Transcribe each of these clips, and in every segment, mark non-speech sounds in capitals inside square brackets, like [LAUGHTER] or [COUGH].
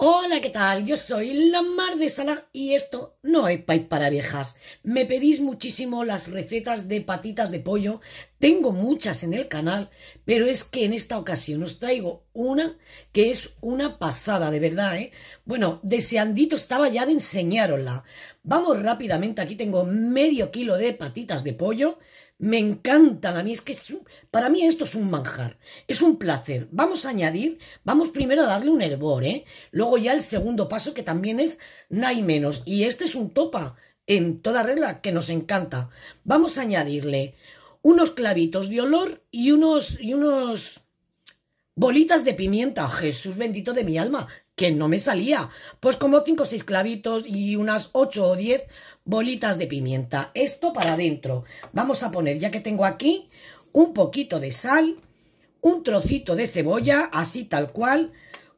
Hola, ¿qué tal? Yo soy la Mar de Sala y esto no es país para viejas. Me pedís muchísimo las recetas de patitas de pollo. Tengo muchas en el canal, pero es que en esta ocasión os traigo una que es una pasada, de verdad, ¿eh? Bueno, deseandito estaba ya de enseñarosla. Vamos rápidamente, aquí tengo medio kilo de patitas de pollo. Me encantan, a mí es que para mí esto es un manjar, es un placer. Vamos a añadir, vamos primero a darle un hervor, ¿eh? Luego ya el segundo paso que también es nada menos. Y este es un topa en toda regla que nos encanta. Vamos a añadirle unos clavitos de olor y unos, y unos bolitas de pimienta. Jesús bendito de mi alma, que no me salía. Pues como cinco o seis clavitos y unas ocho o diez bolitas de pimienta. Esto para adentro. Vamos a poner, ya que tengo aquí, un poquito de sal, un trocito de cebolla, así tal cual,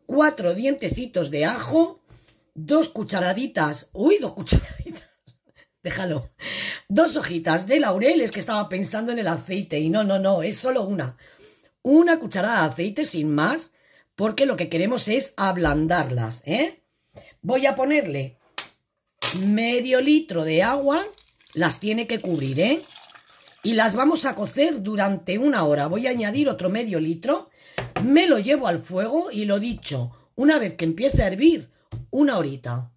cuatro dientecitos de ajo, dos cucharaditas, uy, dos cucharaditas, déjalo, dos hojitas de laureles que estaba pensando en el aceite y no, no, no, es solo una. Una cucharada de aceite sin más, porque lo que queremos es ablandarlas, ¿eh? Voy a ponerle medio litro de agua, las tiene que cubrir, ¿eh? Y las vamos a cocer durante una hora. Voy a añadir otro medio litro, me lo llevo al fuego y lo dicho, una vez que empiece a hervir, una horita.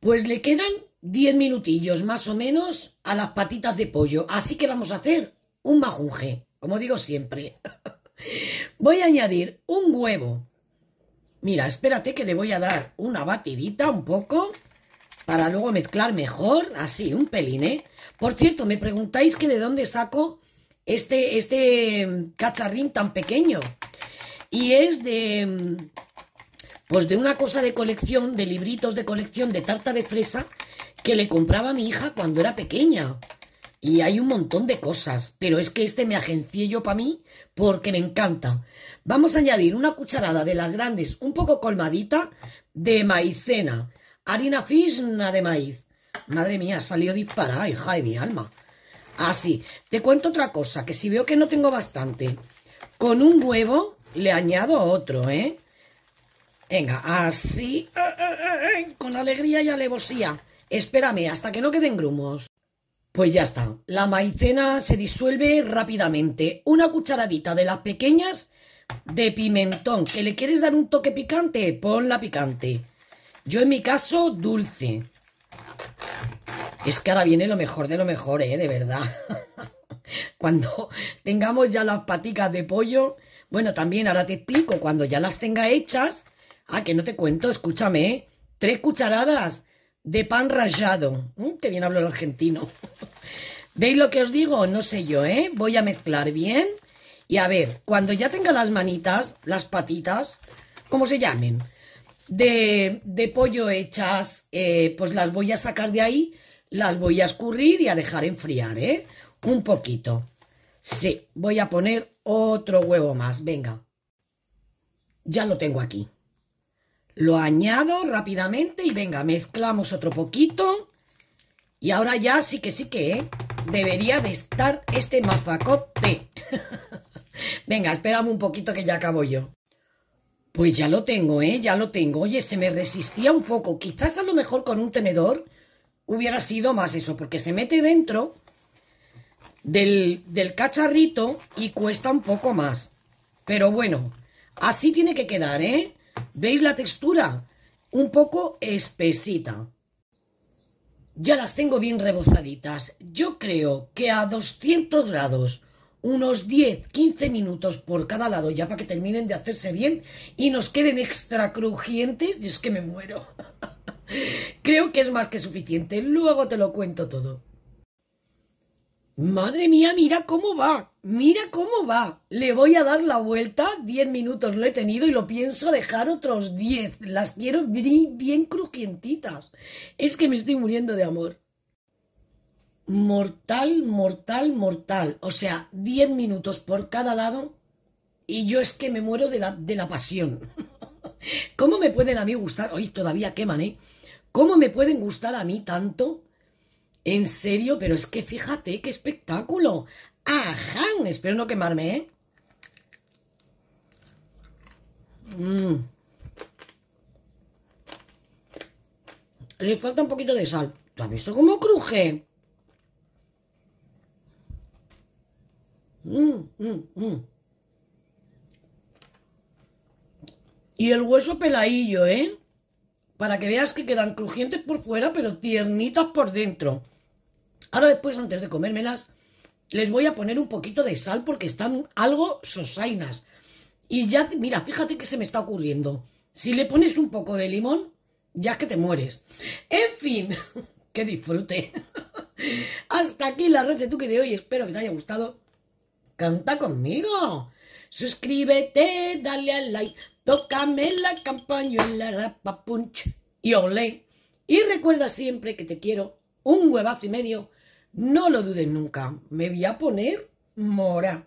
Pues le quedan 10 minutillos más o menos a las patitas de pollo, así que vamos a hacer un majunje, como digo siempre. [LAUGHS] Voy a añadir un huevo. Mira, espérate que le voy a dar una batidita un poco para luego mezclar mejor, así, un pelín, ¿eh? Por cierto, me preguntáis que de dónde saco este, este cacharrín tan pequeño. Y es de, pues de una cosa de colección, de libritos de colección de tarta de fresa que le compraba a mi hija cuando era pequeña. Y hay un montón de cosas, pero es que este me agencié yo para mí porque me encanta. Vamos a añadir una cucharada de las grandes, un poco colmadita, de maicena. Harina fisna de maíz. Madre mía, salió disparada, hija de mi alma. Así, te cuento otra cosa, que si veo que no tengo bastante, con un huevo le añado otro, ¿eh? Venga, así, eh, eh, eh, con alegría y alevosía. Espérame hasta que no queden grumos. Pues ya está. La maicena se disuelve rápidamente. Una cucharadita de las pequeñas de pimentón. ¿Que le quieres dar un toque picante? Ponla picante. Yo en mi caso, dulce. Es que ahora viene lo mejor de lo mejor, ¿eh? De verdad. [LAUGHS] cuando tengamos ya las paticas de pollo... Bueno, también ahora te explico. Cuando ya las tenga hechas... Ah, que no te cuento, escúchame, ¿eh? Tres cucharadas de pan rallado. Mm, que bien hablo el argentino. [LAUGHS] ¿Veis lo que os digo? No sé yo, ¿eh? Voy a mezclar bien. Y a ver, cuando ya tenga las manitas, las patitas, como se llamen, de, de pollo hechas, eh, pues las voy a sacar de ahí, las voy a escurrir y a dejar enfriar, ¿eh? Un poquito. Sí, voy a poner otro huevo más, venga. Ya lo tengo aquí. Lo añado rápidamente y venga, mezclamos otro poquito. Y ahora ya sí que sí que ¿eh? debería de estar este mazacote. [LAUGHS] venga, espérame un poquito que ya acabo yo. Pues ya lo tengo, ¿eh? Ya lo tengo. Oye, se me resistía un poco. Quizás a lo mejor con un tenedor hubiera sido más eso, porque se mete dentro del, del cacharrito y cuesta un poco más. Pero bueno, así tiene que quedar, ¿eh? ¿Veis la textura? Un poco espesita. Ya las tengo bien rebozaditas. Yo creo que a 200 grados, unos 10-15 minutos por cada lado, ya para que terminen de hacerse bien y nos queden extra crujientes, y es que me muero. [LAUGHS] creo que es más que suficiente. Luego te lo cuento todo. Madre mía, mira cómo va, mira cómo va. Le voy a dar la vuelta, 10 minutos lo he tenido y lo pienso dejar otros 10. Las quiero bien crujientitas. Es que me estoy muriendo de amor. Mortal, mortal, mortal. O sea, 10 minutos por cada lado y yo es que me muero de la, de la pasión. [LAUGHS] ¿Cómo me pueden a mí gustar? Hoy todavía queman, ¿eh? ¿Cómo me pueden gustar a mí tanto? En serio, pero es que fíjate qué espectáculo. Ajá, espero no quemarme, ¿eh? Mm. Le falta un poquito de sal. ¿Tú has visto cómo cruje? Mm, mm. Y el hueso peladillo, ¿eh? Para que veas que quedan crujientes por fuera, pero tiernitas por dentro. Ahora después, antes de comérmelas, les voy a poner un poquito de sal porque están algo sosainas. Y ya, mira, fíjate que se me está ocurriendo. Si le pones un poco de limón, ya que te mueres. En fin, [LAUGHS] que disfrute. [LAUGHS] Hasta aquí la receta de hoy. Espero que te haya gustado. Canta conmigo. Suscríbete, dale al like, tócame la campañuela, rapa punch y olé. Y recuerda siempre que te quiero un huevazo y medio. No lo dudes nunca. Me voy a poner mora.